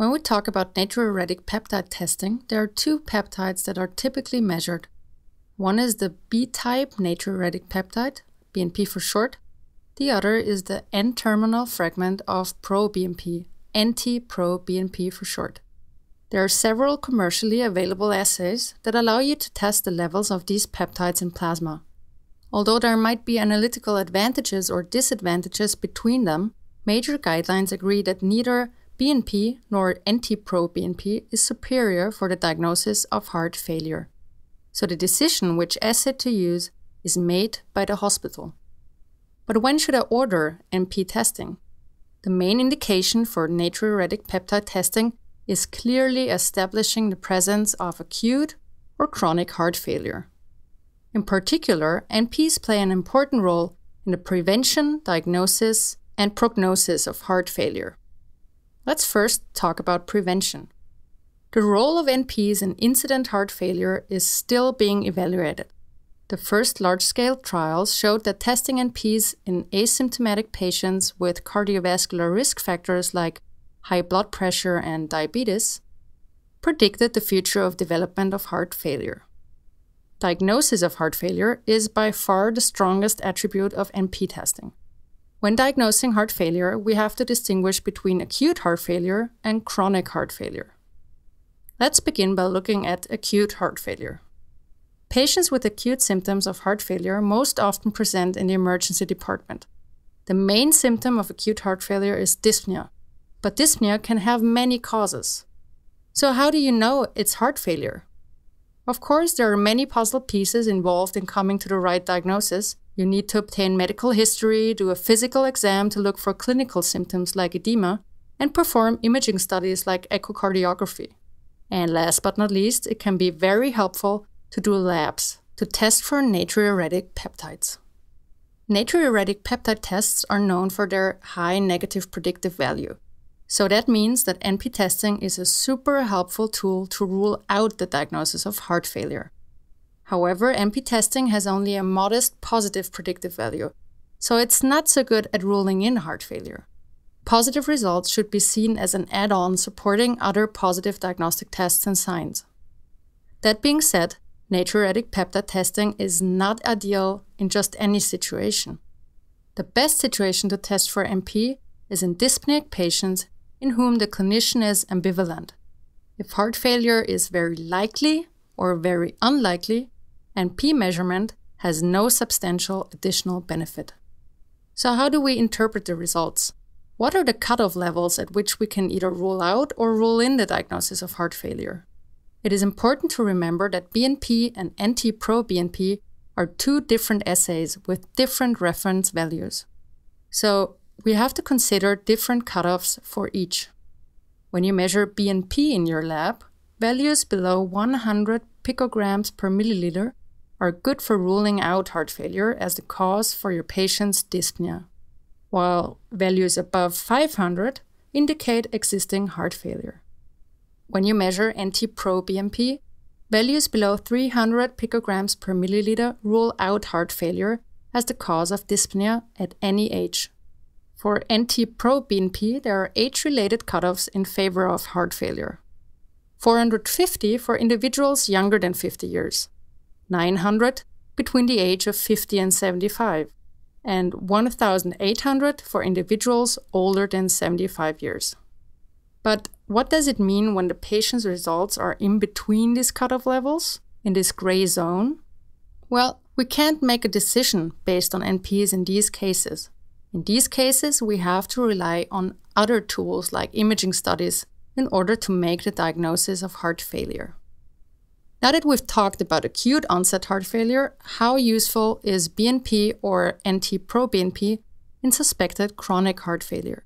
When we talk about natriuretic peptide testing, there are two peptides that are typically measured. One is the B type natriuretic peptide, BNP for short. The other is the N terminal fragment of proBNP, NT proBNP for short. There are several commercially available assays that allow you to test the levels of these peptides in plasma. Although there might be analytical advantages or disadvantages between them, major guidelines agree that neither BNP nor NT-proBNP is superior for the diagnosis of heart failure. So the decision which assay to use is made by the hospital. But when should I order NP testing? The main indication for natriuretic peptide testing is clearly establishing the presence of acute or chronic heart failure. In particular, NPs play an important role in the prevention, diagnosis, and prognosis of heart failure. Let's first talk about prevention. The role of NPs in incident heart failure is still being evaluated. The first large scale trials showed that testing NPs in asymptomatic patients with cardiovascular risk factors like high blood pressure, and diabetes, predicted the future of development of heart failure. Diagnosis of heart failure is by far the strongest attribute of NP testing. When diagnosing heart failure, we have to distinguish between acute heart failure and chronic heart failure. Let's begin by looking at acute heart failure. Patients with acute symptoms of heart failure most often present in the emergency department. The main symptom of acute heart failure is dyspnea, but dyspnea can have many causes. So, how do you know it's heart failure? Of course, there are many puzzle pieces involved in coming to the right diagnosis. You need to obtain medical history, do a physical exam to look for clinical symptoms like edema, and perform imaging studies like echocardiography. And last but not least, it can be very helpful to do labs to test for natriuretic peptides. Natriuretic peptide tests are known for their high negative predictive value. So that means that NP testing is a super helpful tool to rule out the diagnosis of heart failure. However, NP testing has only a modest positive predictive value, so it's not so good at ruling in heart failure. Positive results should be seen as an add on supporting other positive diagnostic tests and signs. That being said, natriuretic peptide testing is not ideal in just any situation. The best situation to test for NP is in dyspneic patients in whom the clinician is ambivalent. If heart failure is very likely or very unlikely, NP measurement has no substantial additional benefit. So, how do we interpret the results? What are the cutoff levels at which we can either rule out or rule in the diagnosis of heart failure? It is important to remember that BNP and NT proBNP are two different assays with different reference values. So, we have to consider different cutoffs for each. When you measure BNP in your lab, values below 100 picograms per milliliter are good for ruling out heart failure as the cause for your patient's dyspnea, while values above 500 indicate existing heart failure. When you measure NT-proBNP, values below 300 picograms per milliliter rule out heart failure as the cause of dyspnea at any age. For NT-proBNP, there are age-related cutoffs in favor of heart failure. 450 for individuals younger than 50 years, 900 between the age of 50 and 75, and 1,800 for individuals older than 75 years. But what does it mean when the patient's results are in between these cutoff levels, in this gray zone? Well, we can't make a decision based on NPs in these cases. In these cases, we have to rely on other tools like imaging studies in order to make the diagnosis of heart failure. Now that we've talked about acute onset heart failure, how useful is BNP or NT-proBNP in suspected chronic heart failure?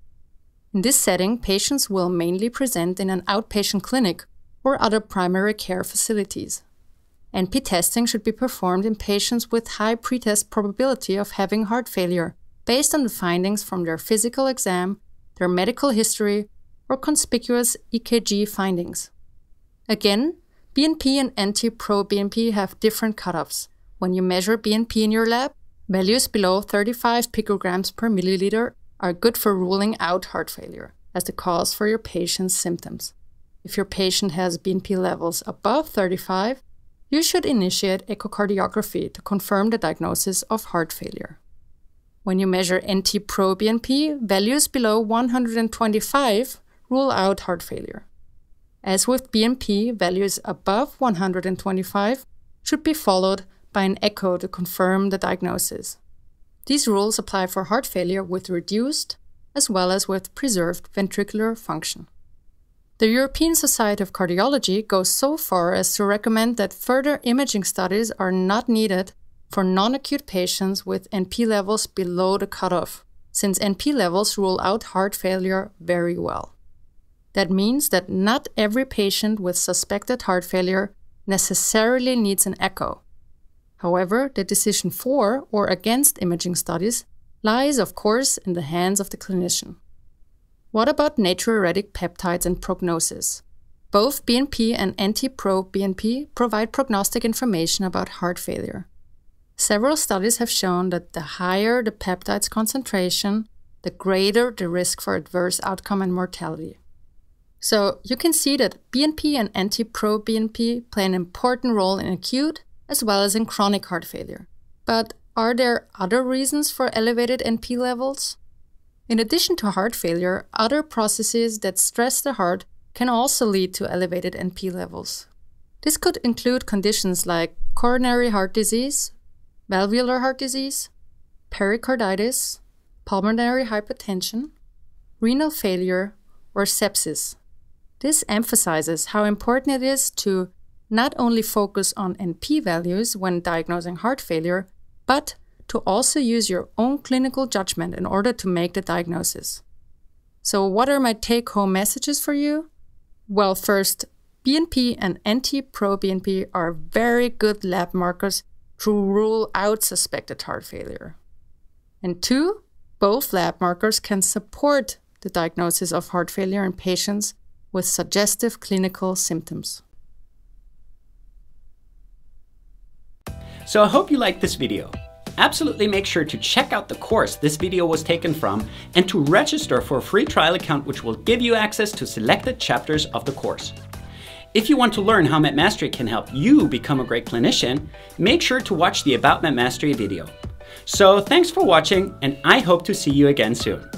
In this setting, patients will mainly present in an outpatient clinic or other primary care facilities. NP testing should be performed in patients with high pretest probability of having heart failure based on the findings from their physical exam, their medical history, or conspicuous EKG findings. Again, BNP and NT-proBNP have different cutoffs. When you measure BNP in your lab, values below 35 picograms per milliliter are good for ruling out heart failure. as the cause for your patient's symptoms. If your patient has BNP levels above 35, you should initiate echocardiography to confirm the diagnosis of heart failure. When you measure NT-proBNP, values below 125 rule out heart failure. As with BNP, values above 125 should be followed by an echo to confirm the diagnosis. These rules apply for heart failure with reduced as well as with preserved ventricular function. The European Society of Cardiology goes so far as to recommend that further imaging studies are not needed for non acute patients with NP levels below the cutoff, since NP levels rule out heart failure very well. That means that not every patient with suspected heart failure necessarily needs an echo. However, the decision for or against imaging studies lies, of course, in the hands of the clinician. What about natriuretic peptides and prognosis? Both BNP and NT-proBNP provide prognostic information about heart failure. Several studies have shown that the higher the peptide's concentration, the greater the risk for adverse outcome and mortality. So you can see that BNP and NT-proBNP play an important role in acute as well as in chronic heart failure. But are there other reasons for elevated NP levels? In addition to heart failure, other processes that stress the heart can also lead to elevated NP levels. This could include conditions like coronary heart disease, valvular heart disease, pericarditis, pulmonary hypertension, renal failure, or sepsis. This emphasizes how important it is to not only focus on NP values when diagnosing heart failure, but to also use your own clinical judgment in order to make the diagnosis. So, what are my take home messages for you? Well, first, BNP and NT-proBNP are very good lab markers to rule out suspected heart failure. And two, both lab markers can support the diagnosis of heart failure in patients with suggestive clinical symptoms. So I hope you liked this video. Absolutely make sure to check out the course this video was taken from and to register for a free trial account which will give you access to selected chapters of the course. If you want to learn how MedMastery can help you become a great clinician, make sure to watch the About MedMastery video. So thanks for watching and I hope to see you again soon.